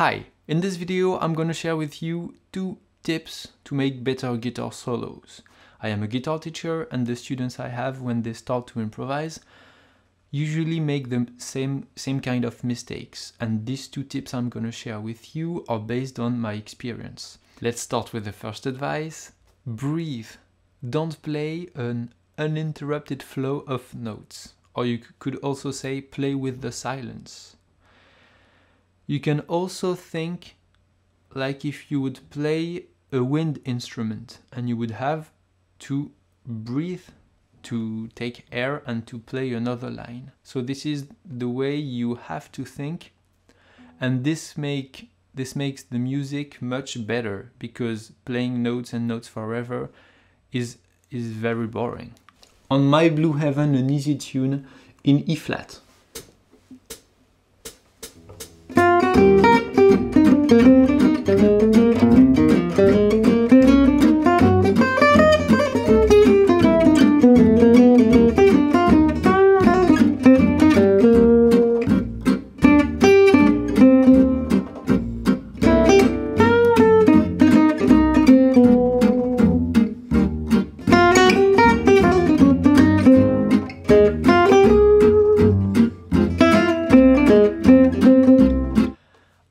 Hi, in this video I'm gonna share with you two tips to make better guitar solos. I am a guitar teacher and the students I have when they start to improvise usually make the same, same kind of mistakes and these two tips I'm gonna share with you are based on my experience. Let's start with the first advice. Breathe. Don't play an uninterrupted flow of notes. Or you could also say play with the silence. You can also think like if you would play a wind instrument and you would have to breathe to take air and to play another line. So this is the way you have to think and this make this makes the music much better because playing notes and notes forever is is very boring. On my Blue Heaven an easy tune in E flat.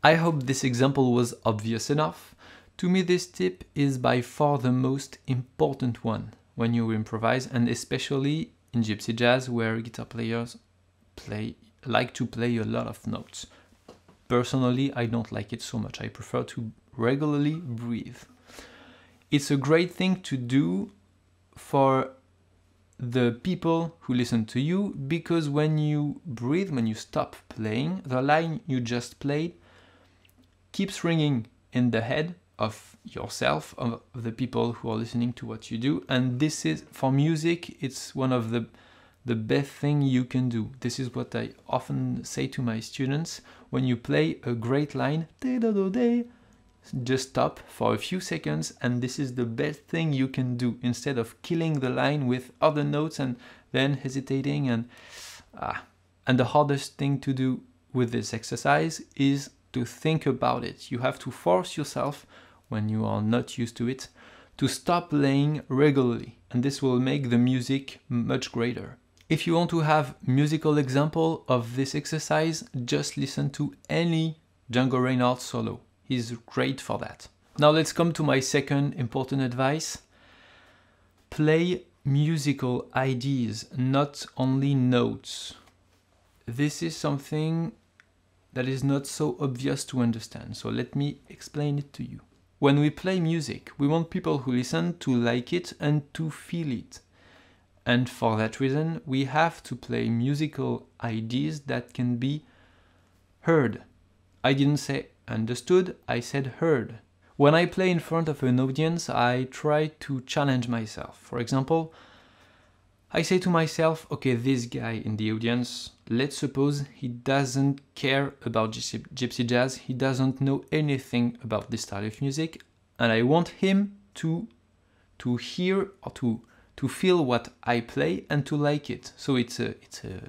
I hope this example was obvious enough. To me this tip is by far the most important one when you improvise and especially in gypsy jazz where guitar players play like to play a lot of notes. Personally I don't like it so much, I prefer to regularly breathe. It's a great thing to do for the people who listen to you because when you breathe, when you stop playing, the line you just played keeps ringing in the head of yourself, of the people who are listening to what you do. And this is, for music, it's one of the, the best thing you can do. This is what I often say to my students. When you play a great line, just stop for a few seconds and this is the best thing you can do instead of killing the line with other notes and then hesitating and ah. and the hardest thing to do with this exercise is to think about it. You have to force yourself, when you are not used to it, to stop playing regularly, and this will make the music much greater. If you want to have musical example of this exercise, just listen to any Django Reinhardt solo. He's great for that. Now let's come to my second important advice. Play musical ideas, not only notes. This is something that is not so obvious to understand, so let me explain it to you. When we play music, we want people who listen to like it and to feel it. And for that reason, we have to play musical ideas that can be heard. I didn't say understood, I said heard. When I play in front of an audience, I try to challenge myself. For example, I say to myself, okay, this guy in the audience, let's suppose he doesn't care about gypsy jazz, he doesn't know anything about this style of music, and I want him to to hear or to to feel what I play and to like it. So it's a it's a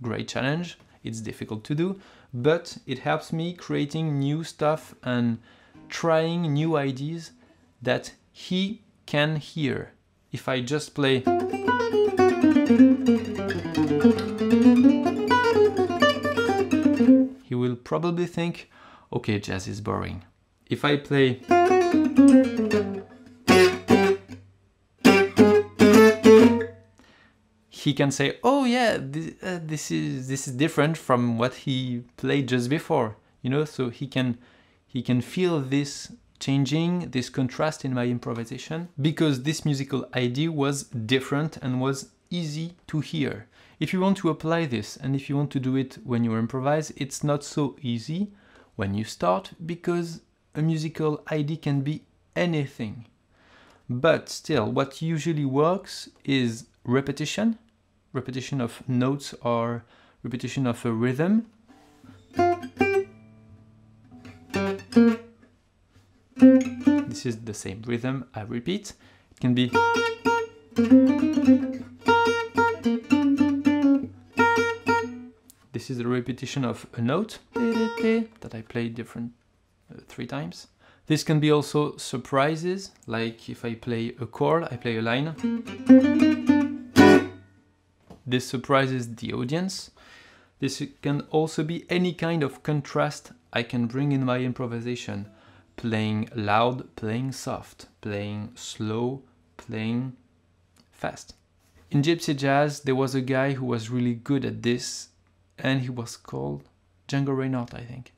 great challenge. It's difficult to do, but it helps me creating new stuff and trying new ideas that he can hear. If I just play he will probably think, okay, jazz is boring. If I play he can say, oh yeah, this, uh, this is this is different from what he played just before, you know. So he can he can feel this changing, this contrast in my improvisation, because this musical idea was different and was easy to hear. If you want to apply this and if you want to do it when you improvise, it's not so easy when you start because a musical idea can be anything. But still, what usually works is repetition, repetition of notes or repetition of a rhythm. This is the same rhythm, I repeat. It can be This is the repetition of a note that I play different uh, three times. This can be also surprises, like if I play a chord, I play a line. This surprises the audience. This can also be any kind of contrast I can bring in my improvisation. Playing loud, playing soft, playing slow, playing fast. In Gypsy Jazz, there was a guy who was really good at this, and he was called Django Reinhardt, I think.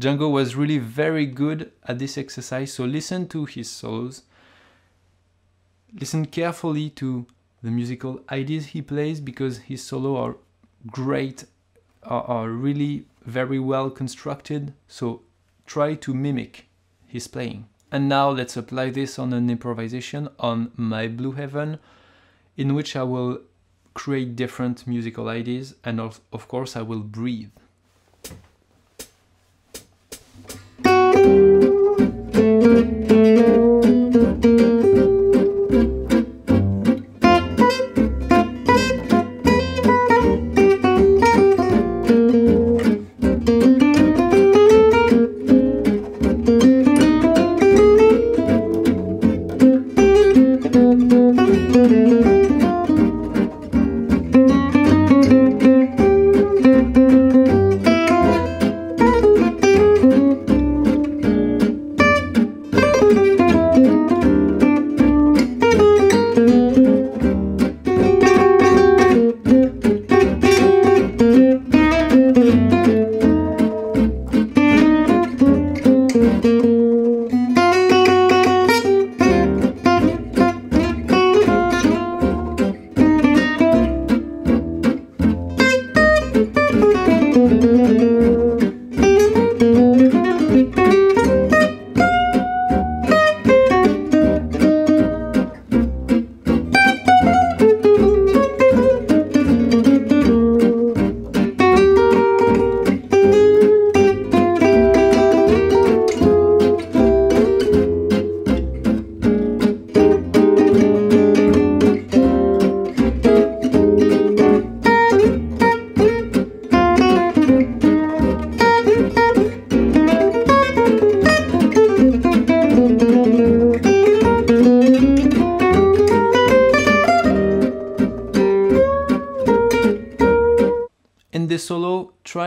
Django was really very good at this exercise, so listen to his solos. Listen carefully to the musical ideas he plays because his solo are great, are, are really very well constructed, so try to mimic his playing. And now let's apply this on an improvisation on My Blue Heaven, in which I will create different musical ideas and of, of course I will breathe.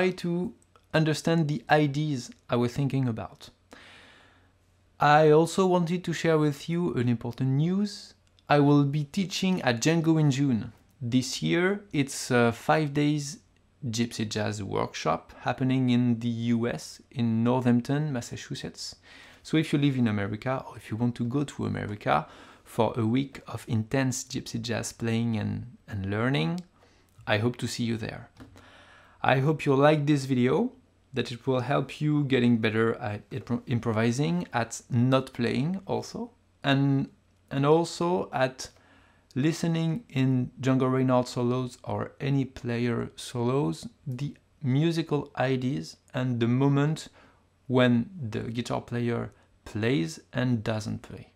Try to understand the ideas I was thinking about. I also wanted to share with you an important news. I will be teaching at Django in June. This year, it's a five days Gypsy Jazz workshop happening in the US, in Northampton, Massachusetts. So if you live in America or if you want to go to America for a week of intense Gypsy Jazz playing and, and learning, I hope to see you there. I hope you like this video, that it will help you getting better at improvising, at not playing also, and, and also at listening in Django Reinhardt solos or any player solos, the musical ideas and the moment when the guitar player plays and doesn't play.